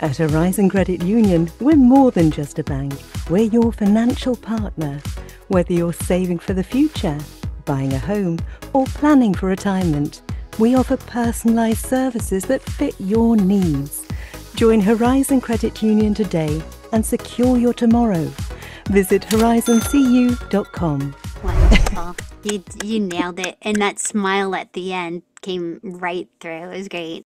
At Horizon Credit Union, we're more than just a bank. We're your financial partner. Whether you're saving for the future, buying a home, or planning for retirement, we offer personalised services that fit your needs. Join Horizon Credit Union today and secure your tomorrow. Visit horizoncu.com. Wonderful. you, you nailed it. And that smile at the end came right through. It was great.